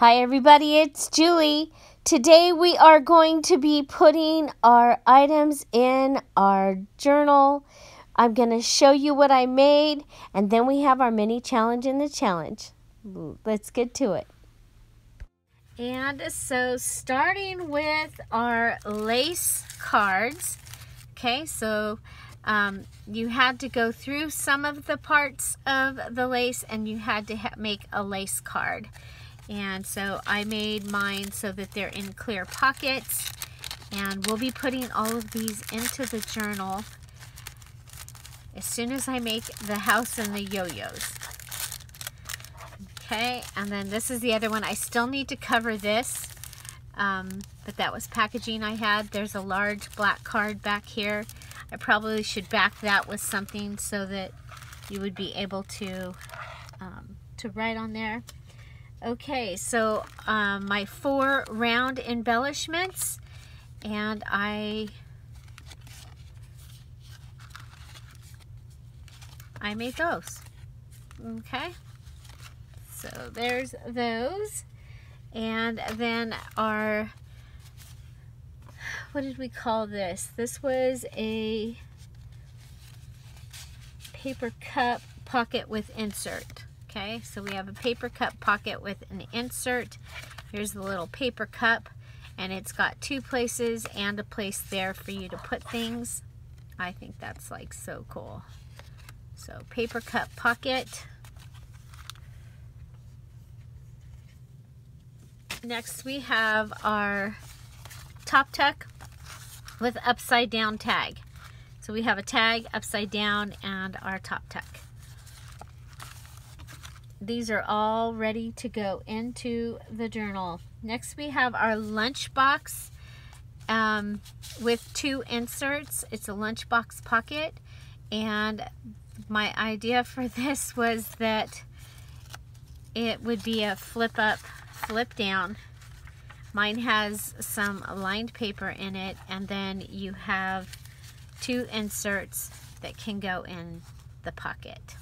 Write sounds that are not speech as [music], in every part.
Hi, everybody, it's Julie. Today we are going to be putting our items in our journal. I'm going to show you what I made, and then we have our mini challenge in the challenge. Let's get to it. And so, starting with our lace cards, okay, so um, you had to go through some of the parts of the lace and you had to make a lace card. And so I made mine so that they're in clear pockets. And we'll be putting all of these into the journal as soon as I make the house and the yo-yos. Okay, and then this is the other one. I still need to cover this, um, but that was packaging I had. There's a large black card back here. I probably should back that with something so that you would be able to, um, to write on there. Okay, so um, my four round embellishments, and I I made those. Okay, so there's those, and then our what did we call this? This was a paper cup pocket with insert. Okay, so we have a paper cup pocket with an insert. Here's the little paper cup and it's got two places and a place there for you to put things. I think that's like so cool. So paper cup pocket. Next we have our top tuck with upside down tag. So we have a tag upside down and our top tuck these are all ready to go into the journal. Next we have our lunchbox um, with two inserts. It's a lunchbox pocket and my idea for [laughs] this was that it would be a flip up, flip down. Mine has some lined paper in it and then you have two inserts that can go in the pocket.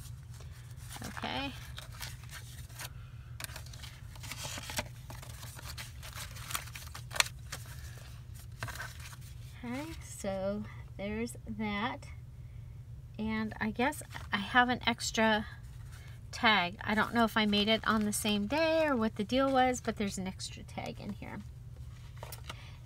Okay. Okay, so there's that. And I guess I have an extra tag. I don't know if I made it on the same day or what the deal was, but there's an extra tag in here.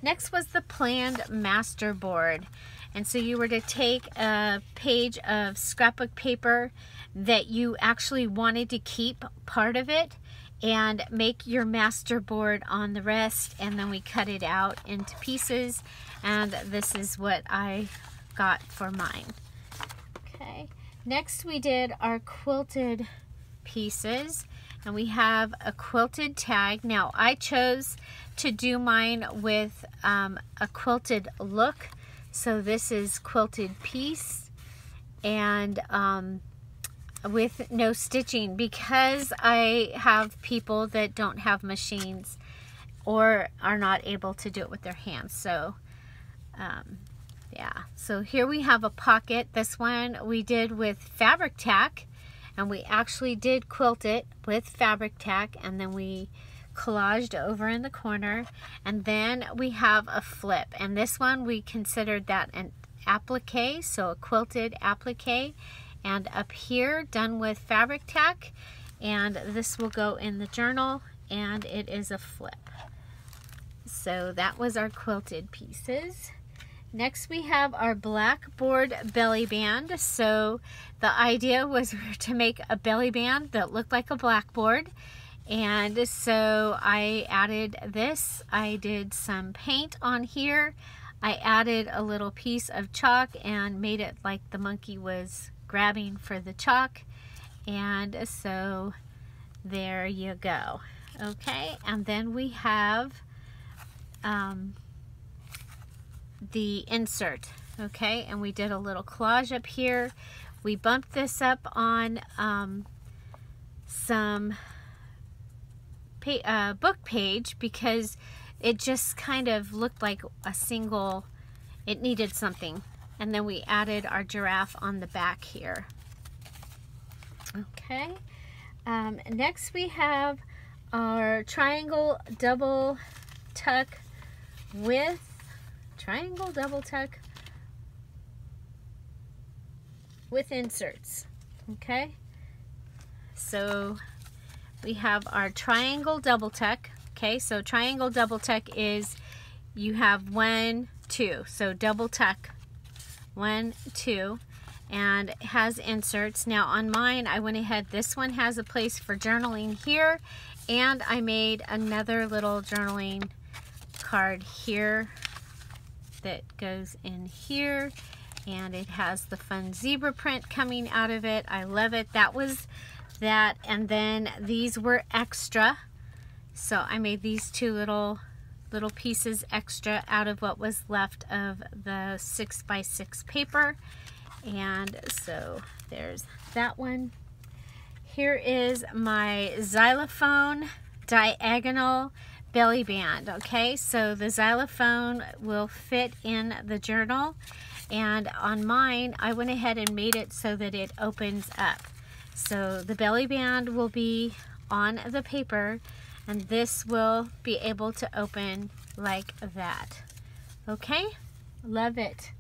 Next was the planned master board. And so you were to take a page of scrapbook paper that you actually wanted to keep part of it and make your master board on the rest and then we cut it out into pieces and this is what I got for mine. Okay, next we did our quilted pieces and we have a quilted tag. Now I chose to do mine with um, a quilted look. So this is quilted piece and um, with no stitching because I have people that don't have machines or are not able to do it with their hands. So um, yeah, so here we have a pocket. This one we did with Fabri-Tac and we actually did quilt it with Fabri-Tac and then we collaged over in the corner. And then we have a flip. And this one we considered that an applique so a quilted applique. And up here done with Fabri-Tac. And this will go in the journal and it is a flip. So that was our quilted pieces Next we have our blackboard belly band. So the idea was [laughs] to make a belly band that looked like a blackboard. And so I added this. I did some paint on here. I added a little piece of chalk and made it like the monkey was grabbing for the chalk. And so there you go. Okay, and then we have um, the insert okay? And we did a little collage up here. We bumped this up on um, some pa uh, book page because it just kind of looked like a single it needed something. And then we added our giraffe on the back here. Okay. Um, next we have our triangle double tuck with triangle double tuck with inserts okay? So we have our triangle double tuck okay? So triangle double tuck is you have one two. So double tuck one two and has inserts. Now on mine I went ahead this one has a place for journaling here and I made another little journaling card here that goes in here and it has the fun zebra print coming out of it. I love it. That was that and then these were extra. So I made these two little little pieces extra out of what was left of the six by six paper. And so there's that one. Here is my xylophone diagonal belly band. Okay, so the xylophone will fit in the journal. And on mine, I went ahead and made it so that it opens up. So the belly band will be on the paper and this will be able to open like that. Okay, love it.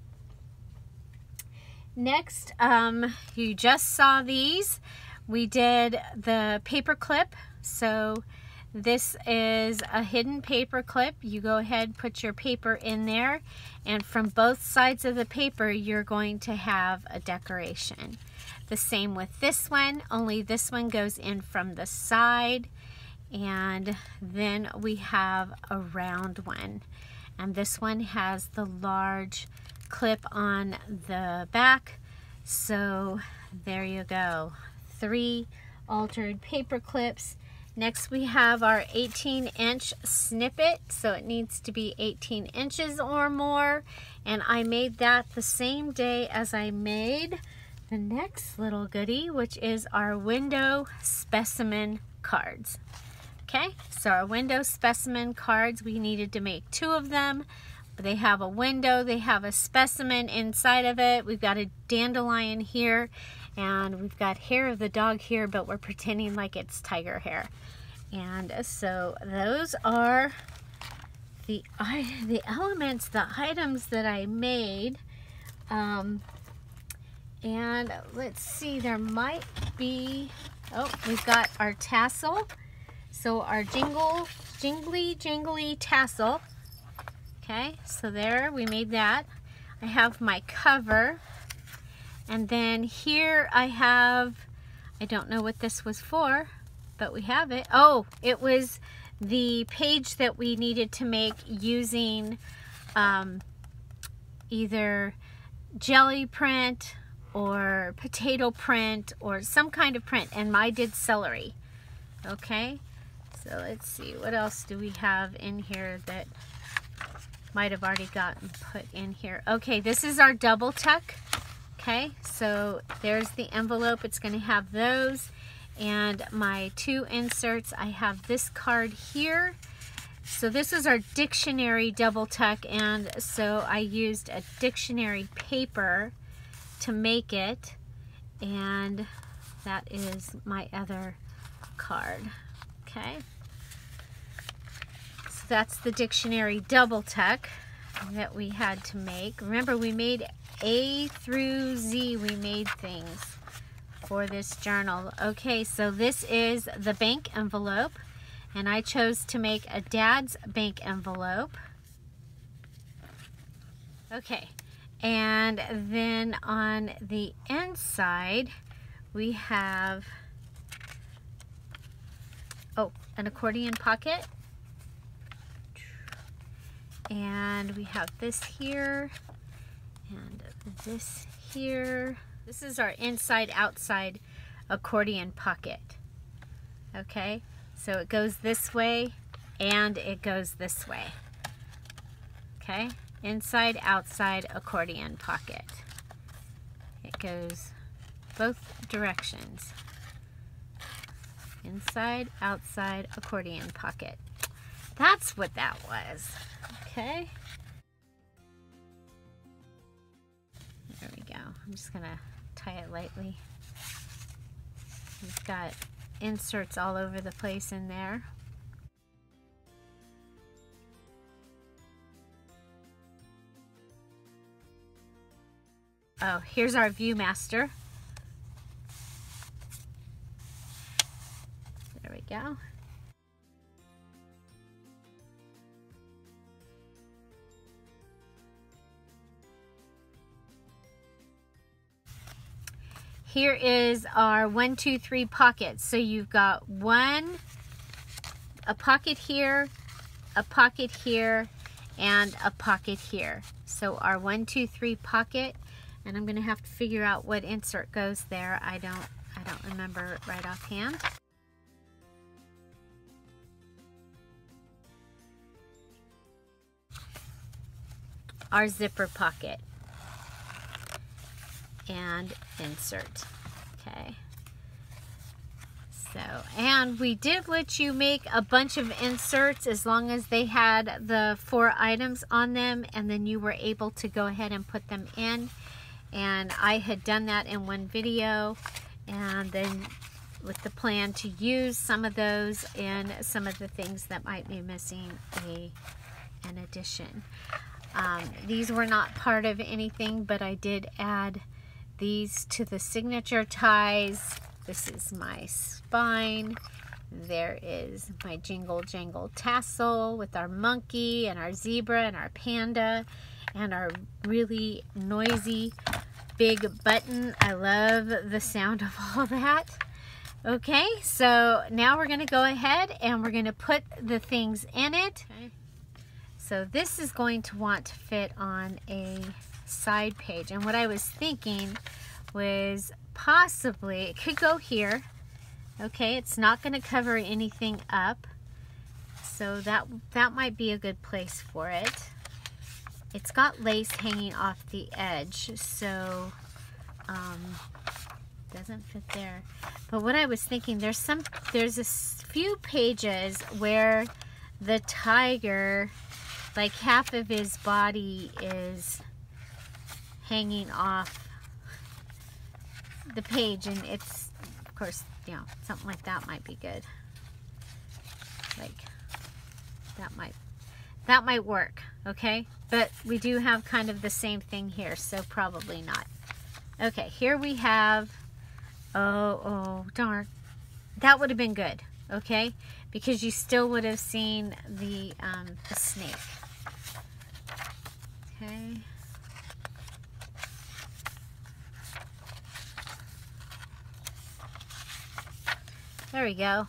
Next, um, you just saw these. We did the paper clip. So this is a hidden paper clip. You go ahead, put your paper in there, and from both sides of the paper, you're going to have a decoration. The same with this one, only this one goes in from the side, and then we have a round one. And this one has the large clip on the back. So there you go. Three altered paper clips Next we have our 18 inch snippet. So it needs to be 18 inches or more. And I made that the same day as I made the next little goodie, which is our window specimen cards. Okay, so our window specimen cards, we needed to make two of them. They have a window, they have a specimen inside of it. We've got a dandelion here, and we've got hair of the dog here, but we're pretending like it's tiger hair. And so those are the the elements, the items that I made. Um, and let's see, there might be, oh, we've got our tassel. So our jingle, jingly, jingly tassel. Okay, so there, we made that. I have my cover. And then here I have, I don't know what this was for, but we have it. Oh, it was the page that we needed to make using um, either jelly print or potato print or some kind of print. And I did celery. Okay? So let's see. What else do we have in here that might have already gotten put in here? Okay this is our double tuck okay so there's the envelope. It's going to have those and my two inserts. I have this card here. So this is our dictionary double tuck and so I used a dictionary paper to make it and that is my other card. Okay. So that's the dictionary double tuck that we had to make. Remember we made A through Z we made things for this journal. Okay, so this is the bank envelope, and I chose to make a dad's bank envelope. Okay, and then on the inside, we have, oh, an accordion pocket. And we have this here, and this here. This is our inside-outside accordion pocket. Okay, so it goes this way and it goes this way. Okay, inside-outside accordion pocket. It goes both directions. Inside, outside accordion pocket. That's what that was. Okay. There we go. I'm just gonna tie it lightly. We've got inserts all over the place in there. Oh, here's our Viewmaster. Here is our one, two, three pockets. So you've got one, a pocket here, a pocket here, and a pocket here. So our one, two, three pocket, and I'm gonna have to figure out what insert goes there. I don't, I don't remember right offhand. Our zipper pocket and insert. Okay. So, and we did let you make a bunch of inserts as long as they had the four items on them and then you were able to go ahead and put them in. And I had done that in one video and then with the plan to use some of those in some of the things that might be missing a an addition. Um, these were not part of anything, but I did add these to the signature ties. This is my spine. There is my jingle jangle tassel with our monkey and our zebra and our panda and our really noisy big button. I love the sound of all that. Okay, so now we're going to go ahead and we're going to put the things in it. Okay. So this is going to want to fit on a side page. And what I was thinking was possibly, it could go here. Okay, it's not going to cover anything up. So that, that might be a good place for it. It's got lace hanging off the edge, so um, doesn't fit there. But what I was thinking, there's some, there's a few pages where the tiger, like half of his body is hanging off the page and it's of course you know something like that might be good. Like that might that might work okay? But we do have kind of the same thing here so probably not. Okay here we have oh oh darn. That would have been good okay? Because you still would have seen the um, the snake. Okay There we go.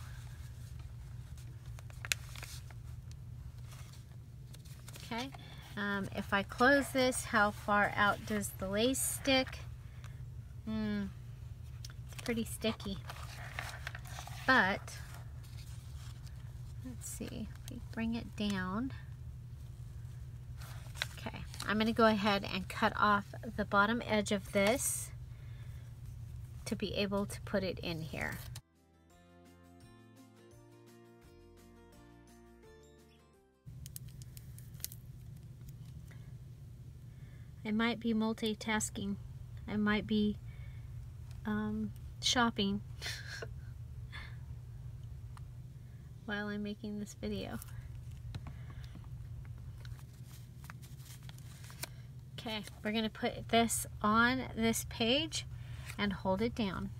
Okay. Um, if I close this, how far out does the lace stick? Hmm. It's pretty sticky. But, let's see. If we bring it down. Okay. I'm going to go ahead and cut off the bottom edge of this to be able to put it in here. I might be multitasking. I might be um, shopping [laughs] while I'm making this video. Okay, we're to put this on this page and hold it down.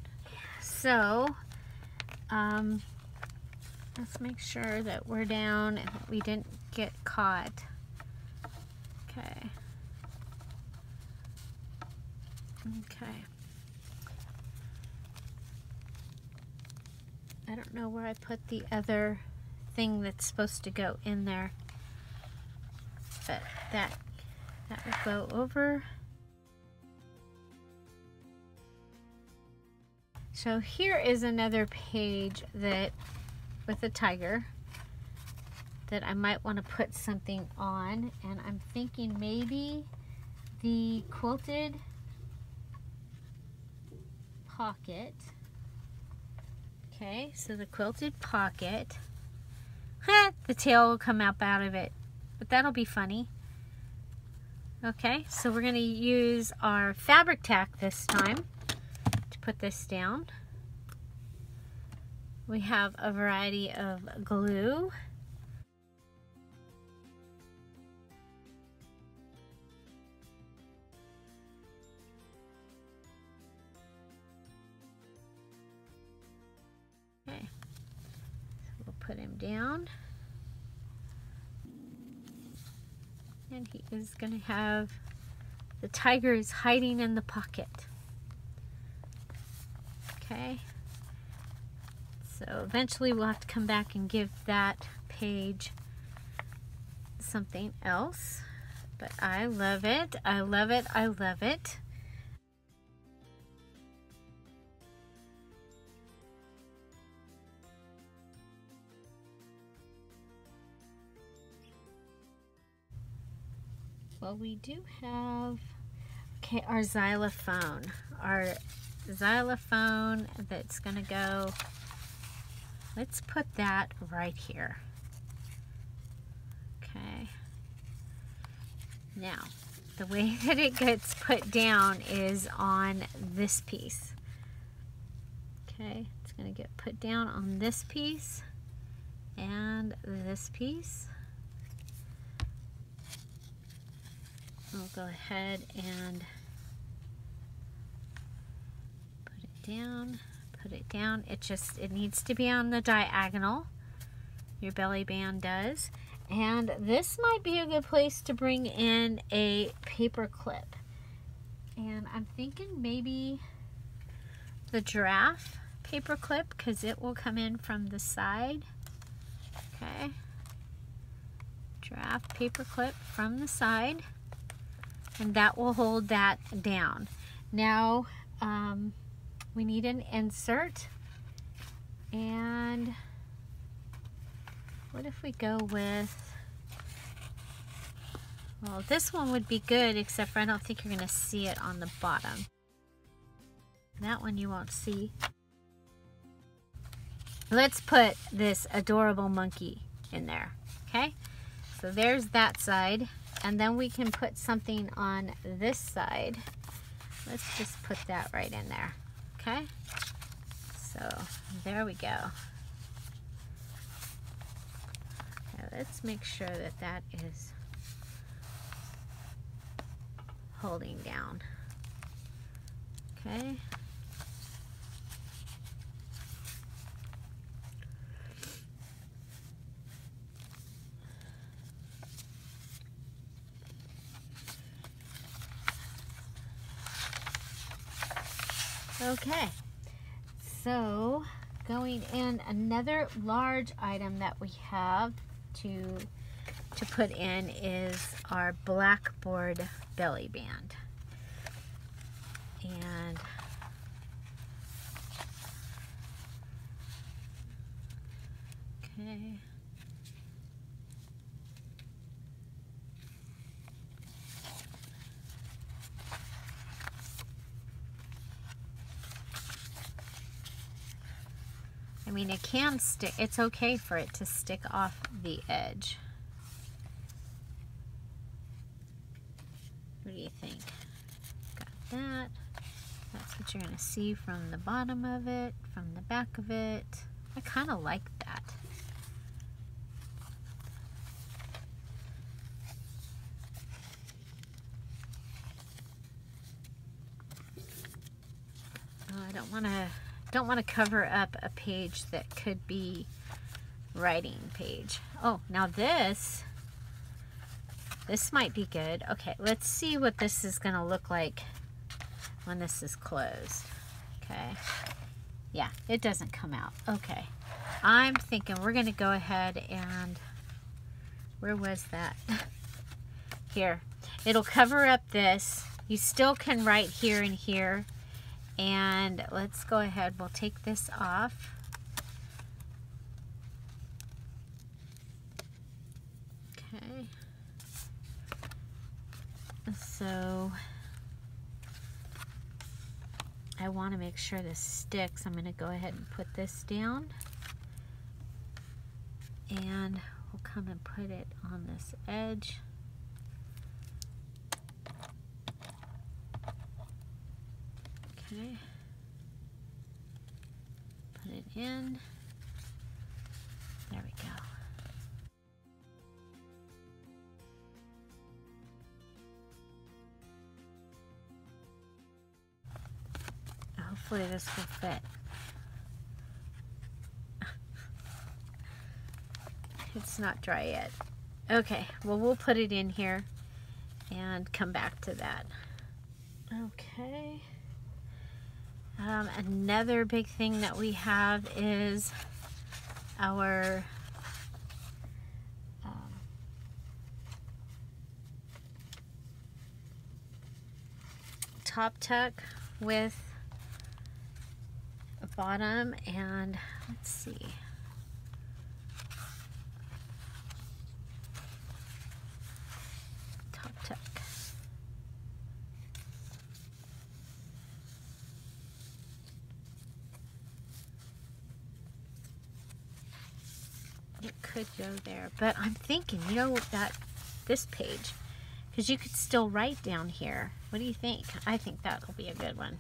So, um, let's make sure that we're down and we didn't get caught. Okay. Okay. I don't know where I put the other thing that's supposed to go in there. But that that will go over. So here is another page that with a tiger that I might want to put something on and I'm thinking maybe the quilted pocket. Okay, so the quilted pocket. the tail will come up out of it, but that'll be funny. Okay, so we're going to use our Fabri-Tac this time to put this down. We have a variety of glue. Down. And he is going to have, the tiger is hiding in the pocket. Okay. So eventually we'll have to come back and give that page something else. But I love it. I love it. I love it. We do have, okay, our xylophone. Our xylophone that's going to go, let's put that right here. Okay. Now, the way [laughs] that it gets put down is on this piece. Okay, it's going to get put down on this piece and this piece. I'll go ahead and put it down, put it down. It just, it needs to be on the diagonal. Your belly band does. And this might be a good place to bring in a paper clip. And I'm thinking maybe the giraffe paper clip because it will come in from the side. Okay. Giraffe paper clip from the side and that will hold that down. Now um, we need an insert and what if we go with well this one would be good except for I don't think you're gonna see it on the bottom. That one you won't see. Let's put this adorable monkey in there okay? So there's that side and then we can put something on this side. Let's just put that right in there. Okay? So there we go. Let's make sure that that is holding down. Okay? Okay, so going in another large item that we have to to put in is our blackboard belly band. And okay. Mean, it can stick. It's okay for it to stick off the edge. What do you think? Got that. That's what you're going to see from the bottom of it, from the back of it. I kind of like that. Oh, I don't want to don't want to cover up a page that could be writing page. Oh, now this, this might be good. Okay, let's see what this is going to look like when this is closed. Okay. Yeah, it doesn't come out. Okay. I'm thinking we're going to go ahead and, where was that? [laughs] here. It'll cover up this. You still can write here and here and let's go ahead, we'll take this off. Okay. So I want to make sure this sticks. I'm going to go ahead and put this down. And we'll come and put it on this edge. Okay. Put it in. There we go. Hopefully this will fit. [laughs] It's not dry yet. Okay, well, we'll put it in here and come back to that. Okay. Um, another big thing that we have is our um, top tuck with a bottom and let's see top tuck it could go there but I'm thinking you know that this page because you could still write down here. What do you think? I think that'll be a good one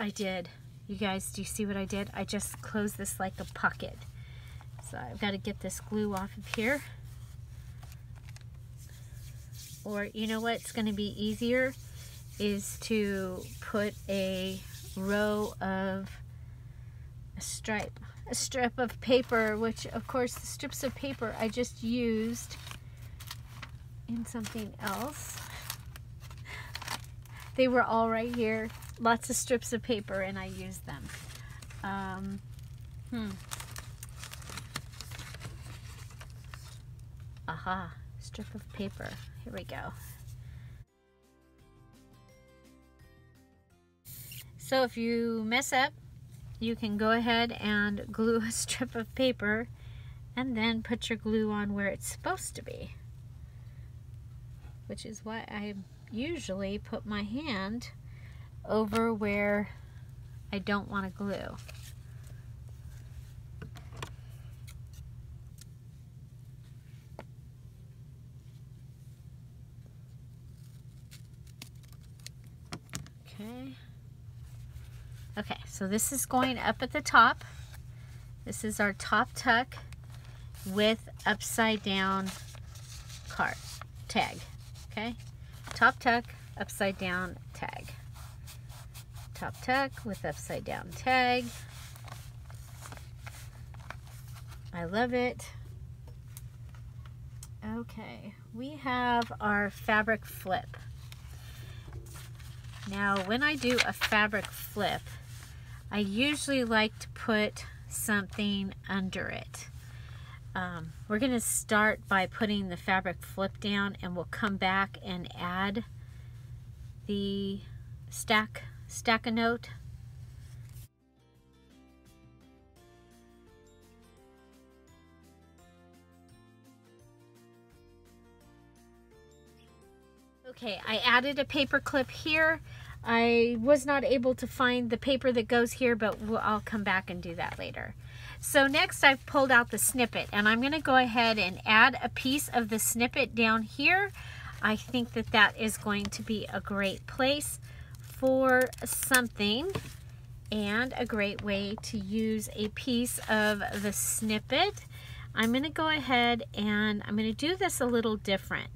I did. You guys, do you see what I did? I just closed this like a pocket. So I've got to get this glue off of here. Or you know what's going to be easier is to put a row of a stripe, a strip of paper, which of course the strips of paper I just used in something else. They were all right here lots of strips of paper and I use them. Um, hmm. Aha, strip of paper. Here we go. So if you mess up, you can go ahead and glue a [laughs] strip of paper and then put your glue on where it's supposed to be. Which is why I usually put my hand over where I don't want to glue. Okay. Okay, so this is going up at the top. This is our top tuck with upside down card tag. Okay, top tuck, upside down tag top tuck with upside down tag. I love it. Okay, we have our fabric flip. Now, when I do a fabric flip, I usually like to put something under it. Um, we're going to start by putting the fabric flip down and we'll come back and add the stack stack a note. Okay, I added a paper clip here. I was not able to find the paper that goes here, but we'll, I'll come back and do that later. So next I've pulled out the snippet and I'm going to go ahead and add a piece of the snippet down here. I think that that is going to be a great place for something and a great way to use a piece of the snippet. I'm going to go ahead and I'm going to do this a little different.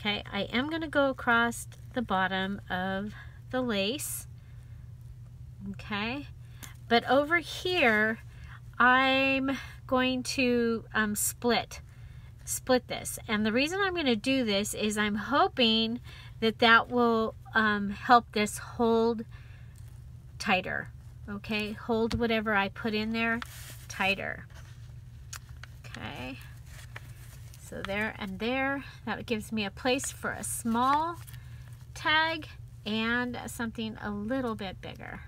Okay, I am going to go across the bottom of the lace. Okay, but over here I'm going to um, split split this and the reason I'm going to do this is I'm hoping that that will um, help this hold tighter. Okay, hold whatever I put in there tighter. Okay, so there and there. That gives me a place for a small tag and something a little bit bigger.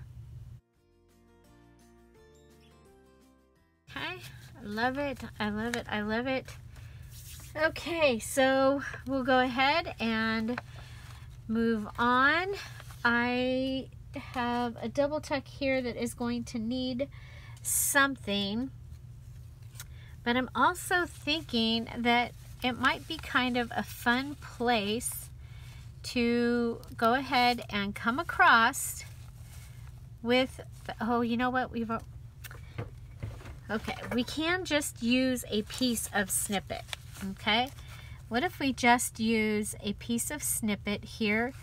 Okay, I love it. I love it. I love it. Okay, so we'll go ahead and move on. I have a double tuck here that is going to need something. But I'm also thinking that it might be kind of a fun place to go ahead and come across with, the, oh, you know what? We've, okay, we can just use a piece of snippet, okay? What if we just use a piece of snippet here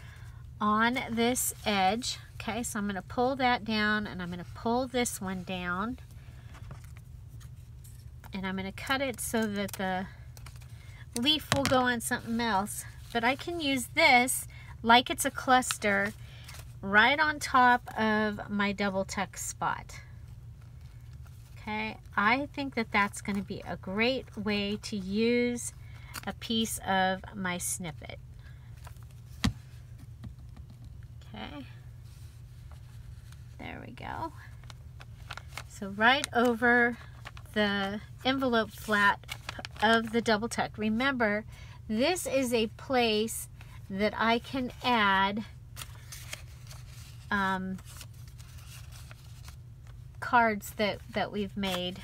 on this edge? Okay, so I'm going to pull that down and I'm going to pull this one down. And I'm going to cut it so that the leaf will go on something else. But I can use this like it's a cluster right on top of my double tuck spot. Okay, I think that that's going to be a great way to use a piece of my snippet. Okay, there we go. So right over the envelope flat of the double tuck. Remember, this is a place that I can add um, cards that, that we've made.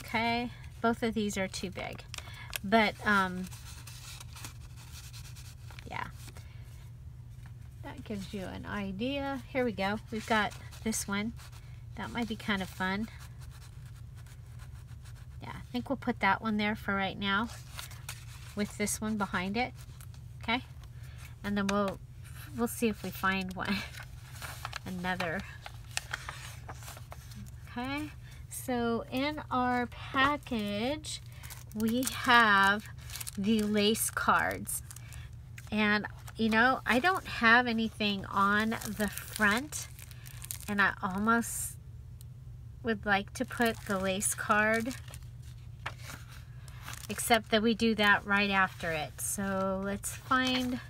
Okay, both of these are too big. But, um, yeah. That gives you an idea. Here we go. We've got this one. That might be kind of fun. Yeah, I think we'll put that one there for right now with this one behind it. Okay? And then we'll we'll see if we find one. [laughs] Another. Okay? So in our package, we have the lace cards. And, you know, I don't have anything on the front. And I almost would like to put the lace card. Except that we do that right after it. So let's find...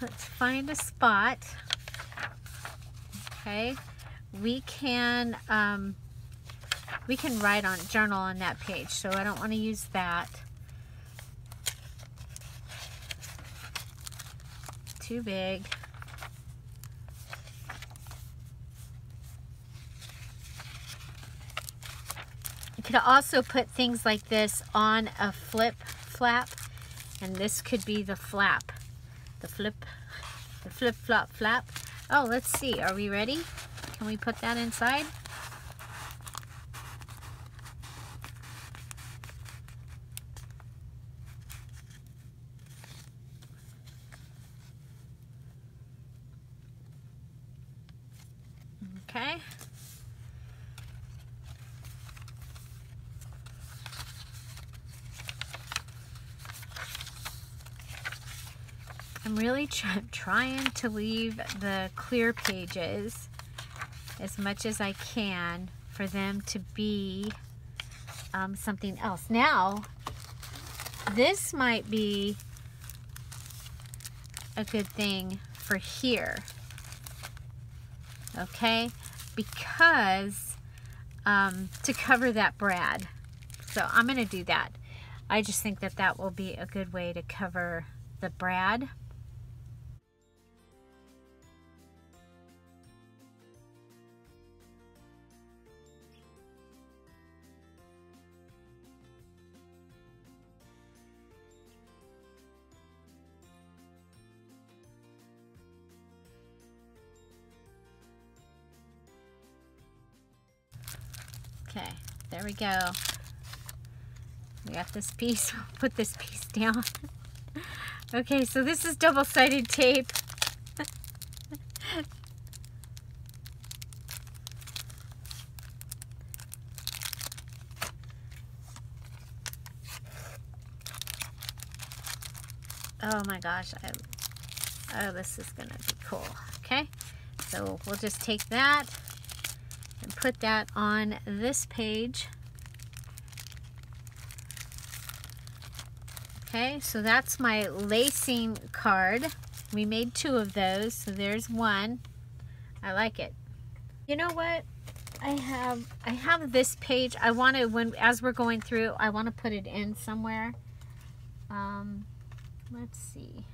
Let's find a spot. Okay we can um, we can write on journal on that page so I don't want to use that. Too big. You could also put things like this on a flip flap and this could be the flap. The flip the flip flop flap. Oh let's see are we ready can we put that inside? Okay. I'm really trying to leave the clear pages as much as I can for them to be um, something else. Now, this might be a good thing for here. Okay? Because um, to cover that brad. So I'm going to do that. I just think that that will be a good way to cover the brad. Go. We got this piece. [laughs] put this piece down. [laughs] okay, so this is double-sided tape. [laughs] oh my gosh, I, oh, this is gonna be cool. Okay, so we'll just take that and put that on this page. Okay, so that's my lacing card. We made two of those, so there's one. I like it. You know what? I have I have this page. I want to when as we're going through, I want to put it in somewhere. Um, let's see.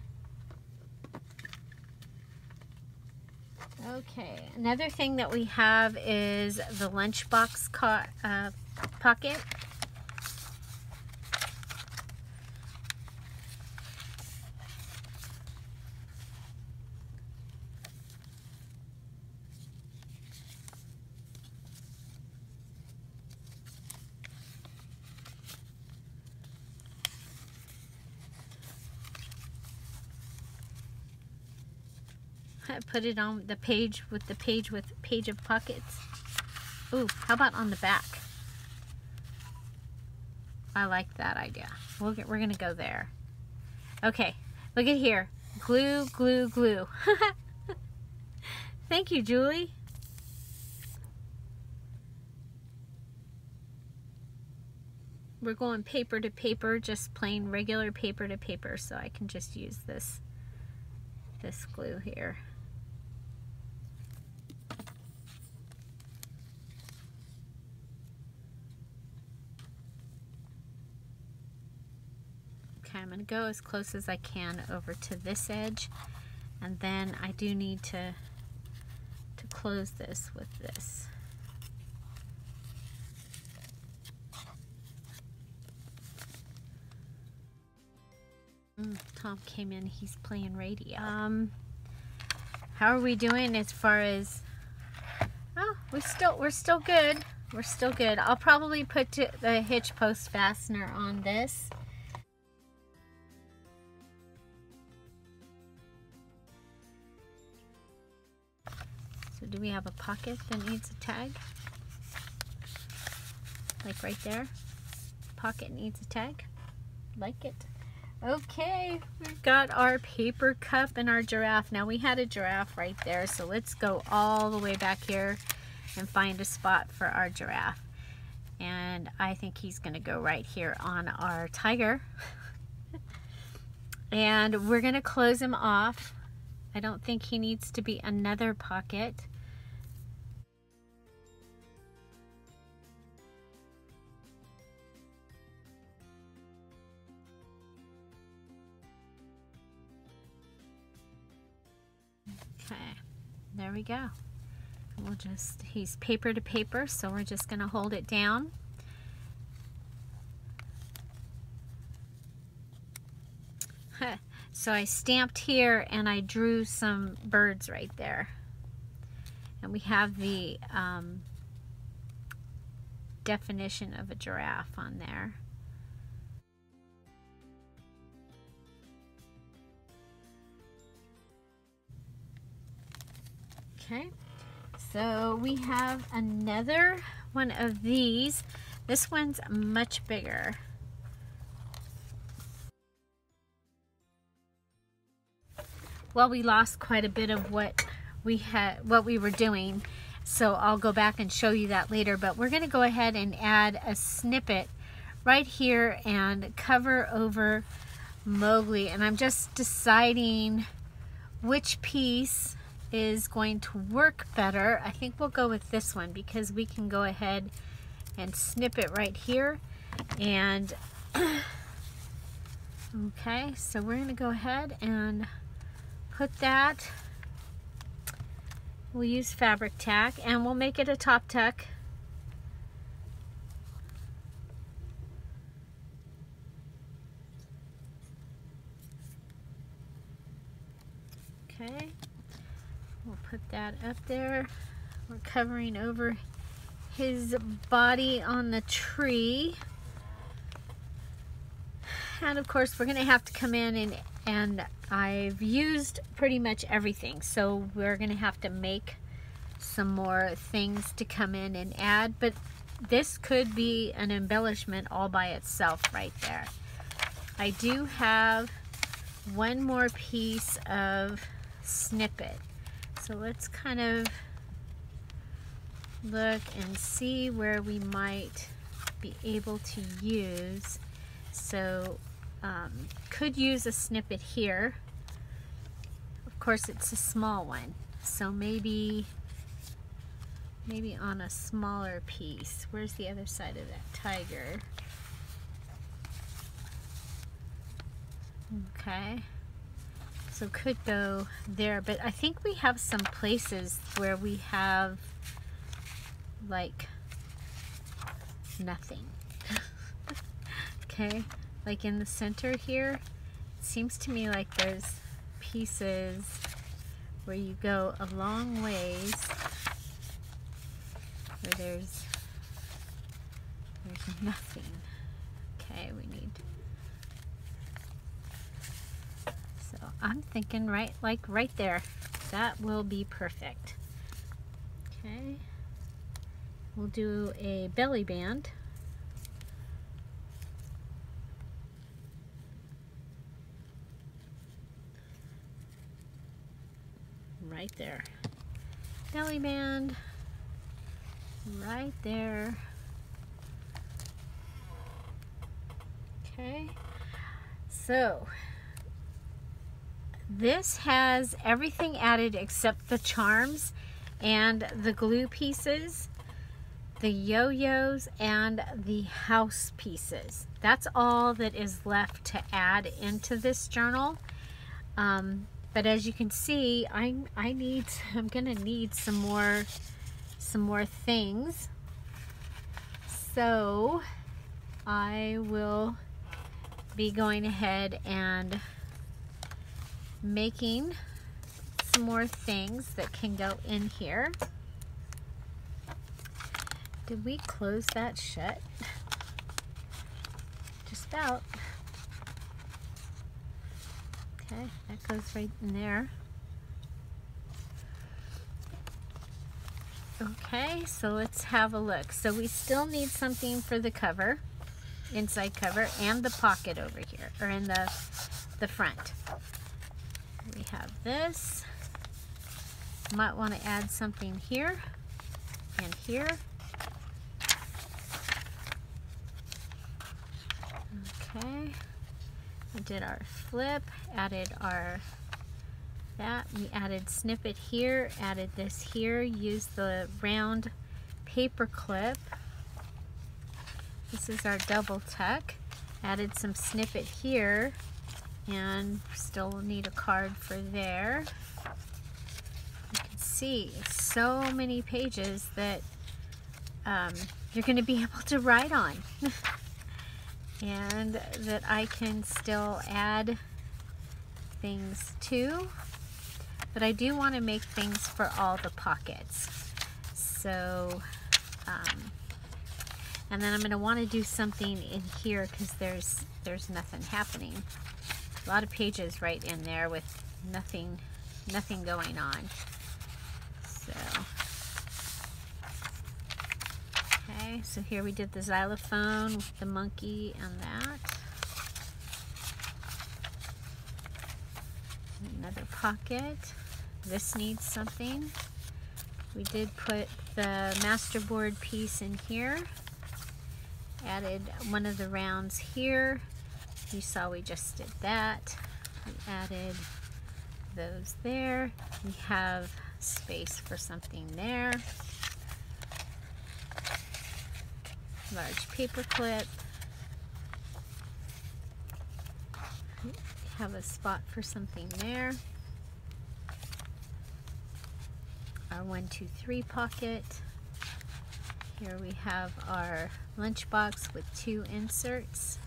Okay, another thing that we have is the lunchbox uh, pocket. Put it on the page with the page with page of pockets. Ooh, how about on the back? I like that idea. We'll get, we're going to go there. Okay, look at here. Glue, glue, glue. [laughs] Thank you, Julie. We're going paper to paper, just plain regular paper to paper, so I can just use this, this glue here. Okay, I'm going to go as close as I can over to this edge, and then I do need to, to close this with this. Mm, Tom came in, he's playing radio. Um, how are we doing as far as, oh, we still, we're still good. We're still good. I'll probably put the hitch post fastener on this. Do we have a pocket that needs a tag? Like right there? Pocket needs a tag. Like it. Okay, we've got our paper cup and our giraffe. Now we had a giraffe right there, so let's go all the way back here and find a spot for our giraffe. And I think he's gonna go right here on our tiger. [laughs] and we're gonna close him off. I don't think he needs to be another pocket. There we go. We'll just, he's paper to paper, so we're just gonna hold it down. so I stamped here and I drew some birds right there. And we have the um, definition of a giraffe on there. Okay, so we have another one of these. This one's much bigger. Well, we lost quite a bit of what we had, what we were doing. So I'll go back and show you that later. But we're going to go ahead and add a snippet right here and cover over Mowgli. And I'm just deciding which piece is going to work better. I think we'll go with this one because we can go ahead and snip it right here. And [clears throat] okay, so we're to go ahead and put that. We'll use Fabri-Tac and we'll make it a top tuck. Okay. We'll put that up there. We're covering over his body on the tree. And of course we're gonna have to come in and, and I've used pretty much everything. So we're gonna have to make some more things to come in and add, but this could be an embellishment all by itself right there. I do have one more piece of snippet so let's kind of look and see where we might be able to use. So um, could use a snippet here. Of course it's a small one. So maybe maybe on a smaller piece. Where's the other side of that tiger? Okay so could go there but I think we have some places where we have like nothing. [laughs] Okay like in the center here it seems to me like there's pieces where you go a long ways where there's there's nothing. Okay we need I'm thinking right, like right there. that will be perfect. Okay. We'll do a belly band. Right there. Belly band. Right there. Okay. So, this has everything added except the charms and the glue pieces, the yo-yos, and the house pieces. That's all that is left to add into this journal. Um, but as you can see, I, I need, [laughs] I'm gonna need some more, some more things. So I will be going ahead and making some more things that can go in here. Did we close that shut? Just about. Okay, that goes right in there. Okay, so let's have a look. So we still need something for the cover, inside cover, and the pocket over here, or in the, the front. We have this. Might want to add something here and here. Okay. We did our flip, added our that. We added snippet here, added this here, used the round paper clip. This is our double tuck. Added some snippet here and still need a card for there. You can see so many pages that um, you're going to be [laughs] able to write on. [laughs] and that I can still add things to. But I do want to make things for all the pockets. So, um, and then I'm going to want to do something in here because there's there's nothing happening. A lot of pages right in there with nothing nothing going on. So Okay, so here we did the xylophone with the monkey and that. Another pocket. This needs something. We did put the masterboard piece in here. Added one of the rounds here. You saw we just did that. We added those there. We have space for something there. large paper clip. Have a spot for something there. Our one, two, three pocket. Here we have our lunchbox with two inserts.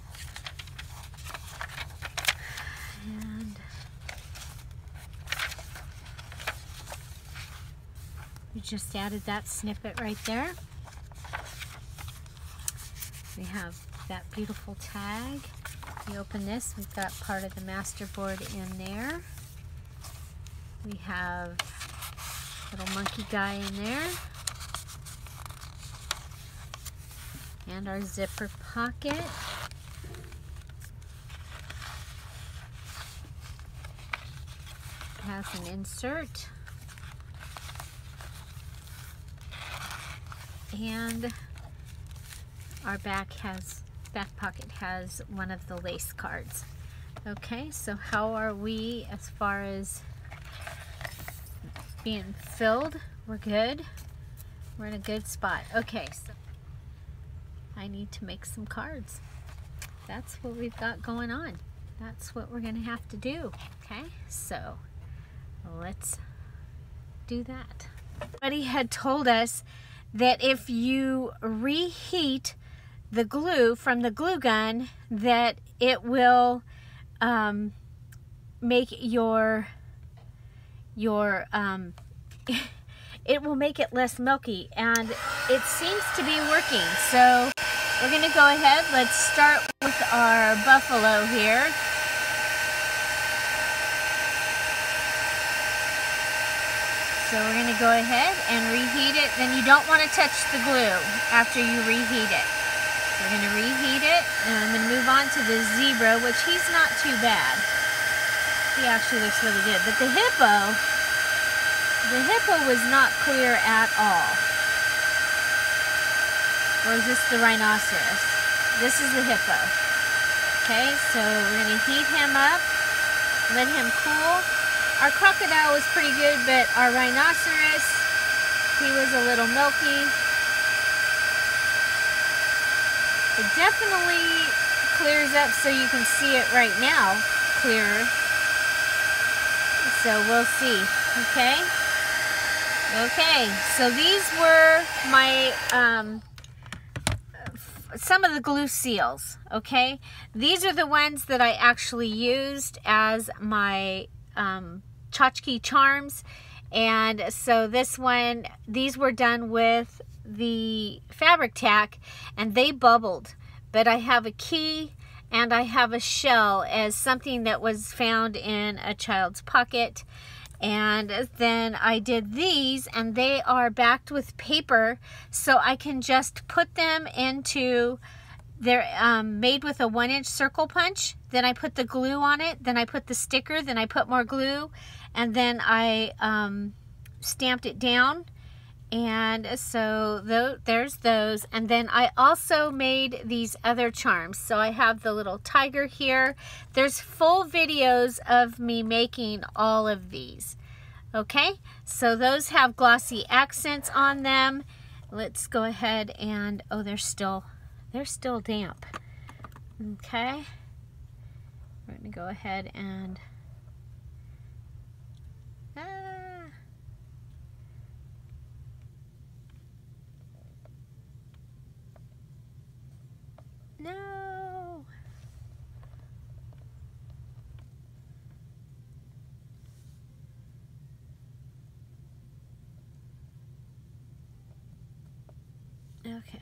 Just added that snippet right there. We have that beautiful tag. We open this, we've got part of the masterboard in there. We have little monkey guy in there. And our zipper pocket. has an insert. And our back has back pocket has one of the lace cards. Okay, so how are we as far as being filled? We're good. We're in a good spot. Okay, so I need to make some cards. That's what we've got going on. That's what we're to have to do. Okay, so let's do that. Buddy had told us that if you reheat the glue from the glue gun that it will um, make your your um, [laughs] it will make it less milky and it seems to be working. So we're gonna go ahead let's start with our buffalo here So we're going to go ahead and reheat it. Then you don't want to touch the glue after you reheat it. We're going to reheat it and I'm going to move on to the zebra, which he's not too bad. He actually looks really good. But the hippo, the hippo was not clear at all. Or is this the rhinoceros? This is the hippo. Okay, so we're going to heat him up, let him cool. Our crocodile was pretty good, but our rhinoceros, he was a little milky. It definitely clears up so you can see it right now clearer. So we'll see, okay? Okay, so these were my, um, some of the glue seals, okay? These are the ones that I actually used as my um, tchotchke charms. And so this one, these were done with the Fabri-Tac and they bubbled. But I have a key and I have a shell as something that was found in a child's pocket. And then I did these and they are backed with paper so I can just put them into they're um, made with a one inch circle punch. Then I put the glue on it. Then I put the sticker. Then I put more glue. And then I um, stamped it down. And so th there's those. And then I also made these other charms. So I have the little tiger here. There's full videos of me making all of these. Okay, so those have glossy accents on them. Let's go ahead and, oh, they're still they're still damp. Okay. We're going to go ahead and ah. No. Okay.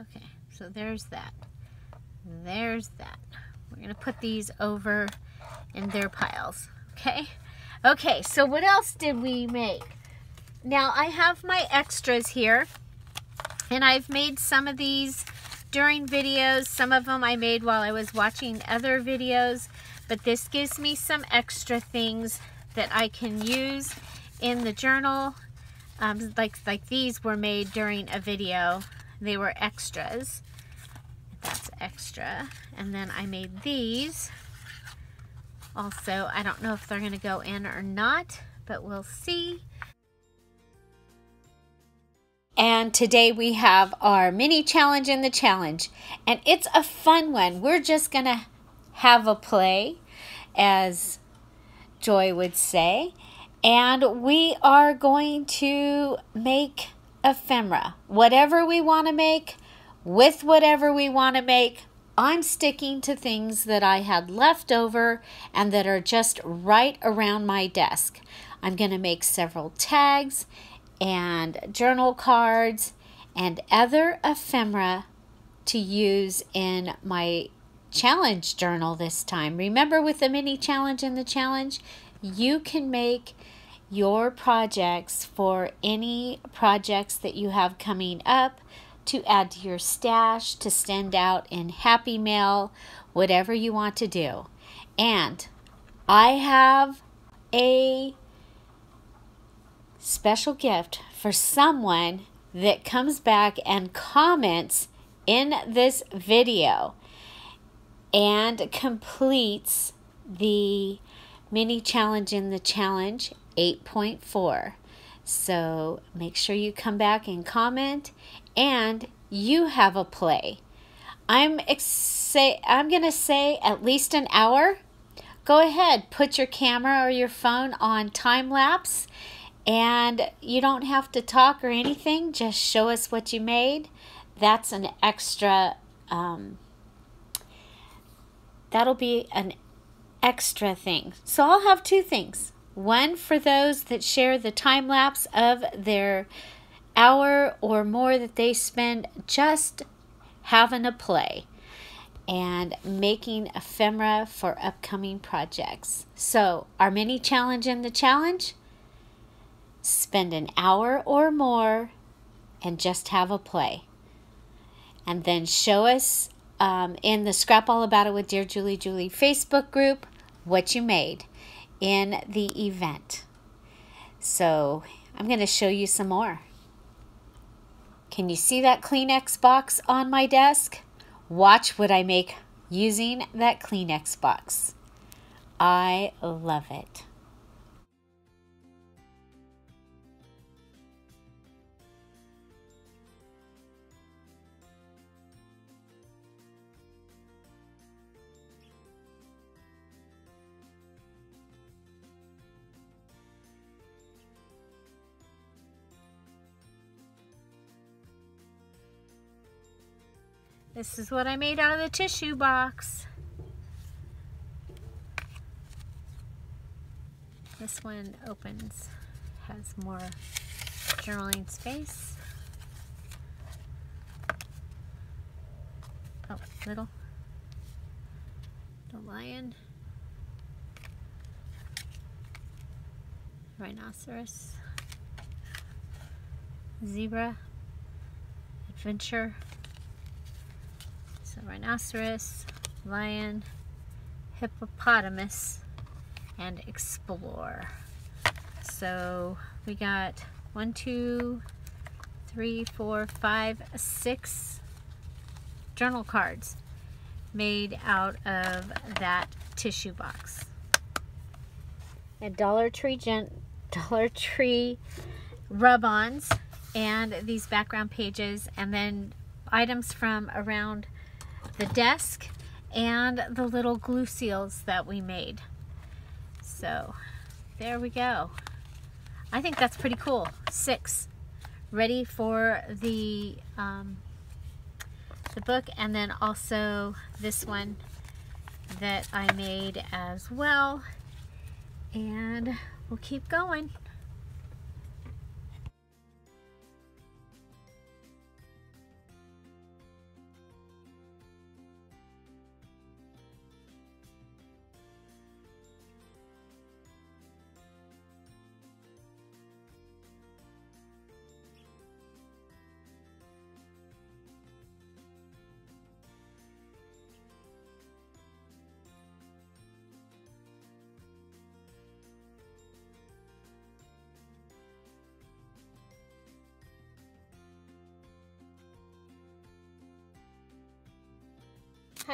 Okay, so there's that. There's that. We're going to put these over in their piles, okay? Okay, so what else did we make? Now, I have my extras here, and I've made some of these during videos. Some of them I made while I was watching other videos, but this gives me some extra things that I can use in the journal. Um, like, like these were made during a video they were extras. That's extra. And then I made these. Also, I don't know if they're going to go in or not, but we'll see. And today we have our mini challenge in the challenge. And it's a fun one. We're just going to have a play, as Joy would say. And we are going to make ephemera. Whatever we want to make, with whatever we want to make, I'm sticking to things that I had left over and that are just right around my desk. I'm going to make several tags and journal cards and other ephemera to use in my challenge journal this time. Remember with the mini challenge and the challenge, you can make your projects for any projects that you have coming up to add to your stash, to send out in Happy Mail, whatever you want to do. And I have a special gift for someone that comes back and comments in this video and completes the mini challenge in the challenge 8.4. So make sure you come back and comment and you have a play. I'm say I'm going to say at least an hour. Go ahead, put your camera or your phone on time lapse and you don't have to talk or anything, just show us what you made. That's an extra um, that'll be an extra thing. So I'll have two things one for those that share the time lapse of their hour or more that they spend just having a play. and making ephemera for upcoming projects. So, our mini challenge in the challenge spend an hour or more and just have a play. And then show us um, in the Scrap All About It with Dear Julie Julie Facebook group what you made in the event. So I'm going to show you some more. Can you see that Kleenex box on my desk? Watch what I make using that Kleenex box. I love it. This is what I made out of the tissue box. This one opens, has more journaling space. Oh, little. The lion. Rhinoceros. Zebra. Adventure rhinoceros, lion, hippopotamus, and explore. So we got one, two, three, four, five, six journal cards made out of that tissue box. And Dollar Tree Gent [laughs] Dollar Tree rub-ons and these background pages and then items from around the desk and the little glue seals that we made. So there we go. I think that's pretty cool. Six. Ready for the, um, the book and then also this one that I made as well. And we'll keep going.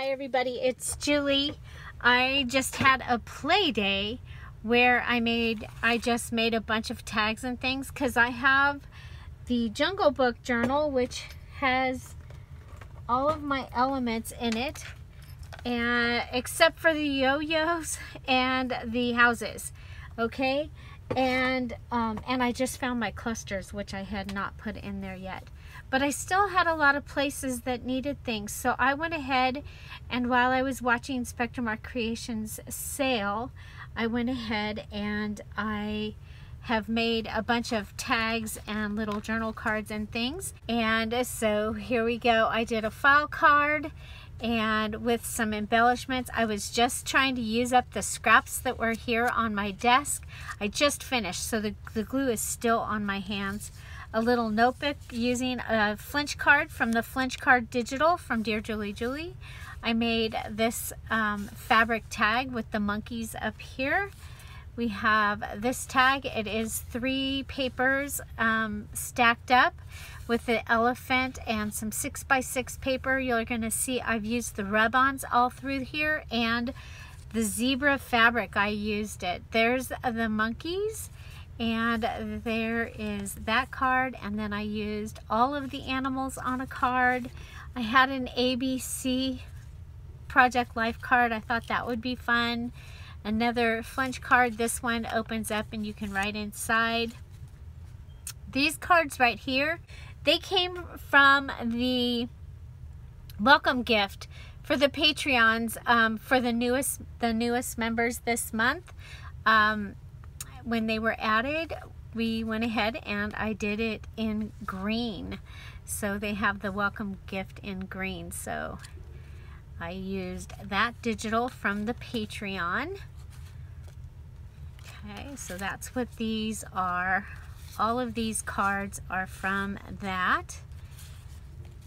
Hi everybody, it's Julie. I just had a play day where I made, I just made a bunch of tags and things because I have the Jungle Book journal which has all of my elements in it and except for the yo-yos and the houses okay? And um, and I just found my clusters which I had not put in there yet but I still had a lot of places that needed things. So I went ahead and while I was watching Spectrum Art Creations sale, I went ahead and I have made a bunch of tags and little journal cards and things. And so here we go. I did a file card and with some embellishments. I was just trying to use up the scraps that were here on my desk. I just finished, so the, the glue is still on my hands a little notebook using a flinch card from the Flinch Card Digital from Dear Julie Julie. I made this um, fabric tag with the monkeys up here. We have this tag. It is three papers um, stacked up with the elephant and some 6 by 6 paper. You're going to see I've used the rub-ons all through here and the zebra fabric I used it. There's the monkeys and there is that card and then I used all of the animals on a card. I had an ABC Project Life card. I thought that would be fun. Another flinch card. This one opens up and you can write inside. These cards right here, they came from the welcome gift for the Patreons um, for the newest the newest members this month. Um, when they were added, we went ahead and I did it in green. So they have the welcome gift in green. So I used that digital from the Patreon. Okay, so that's what these are. All of these cards are from that.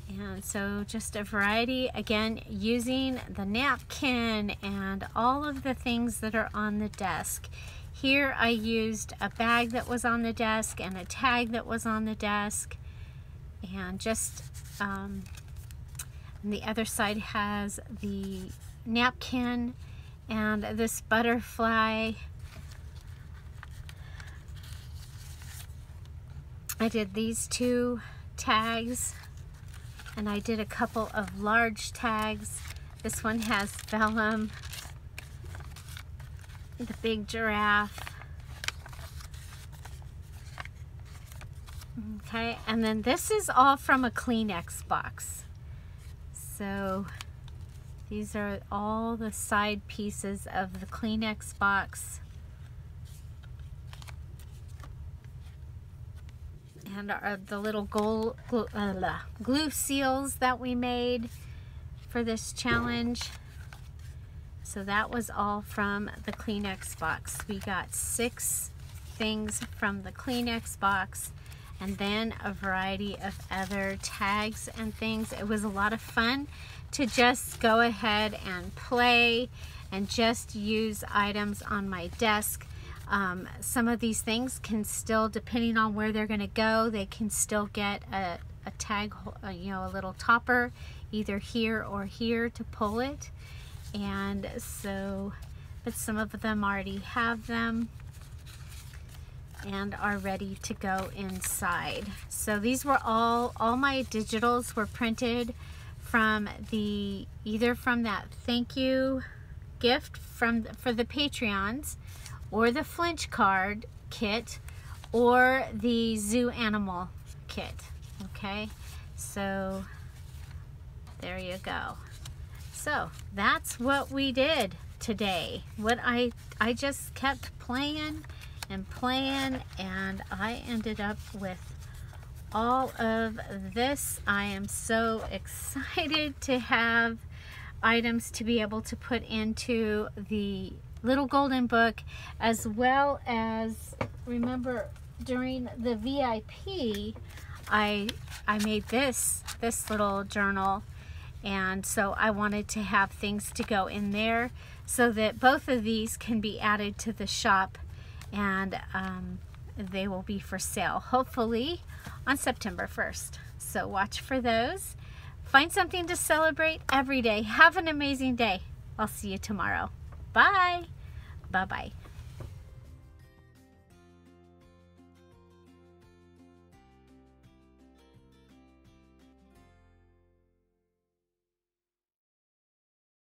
And so just a variety, again, using the napkin and all of the things that are on the desk. Here I used a bag that was on the desk and a tag that was on the desk. And just, um, and the other side has the napkin and this butterfly. I did these two tags and I did a couple of large tags. This one has vellum, the big giraffe. Okay, and then this is all from a Kleenex box. So these are all the side pieces of the Kleenex box. and are the little gold, uh, glue seals that we made for this challenge. So that was all from the Kleenex box. We got six things from the Kleenex box and then a variety of other tags and things. It was a lot of fun to just go ahead and play and just use items on my desk um, some of these things can still, depending on where they're going to go, they can still get a, a tag, uh, you know, a little topper either here or here to pull it. And so, but some of them already have them and are ready to go inside. So these were all, all my digitals were printed from the, either from that thank you gift from for the Patreons or the flinch card kit or the zoo animal kit okay so there you go so that's what we did today. What I I just kept playing and playing and I ended up with all of this. I am so [laughs] excited to have items to be able to put into the little golden book as well as remember during the VIP I I made this this little journal and so I wanted to have things to go in there so that both of these can be added to the shop and um, they will be for sale hopefully on September 1st so watch for those. Find something to celebrate every day. Have an amazing day. I'll see you tomorrow. Bye. Bye-bye.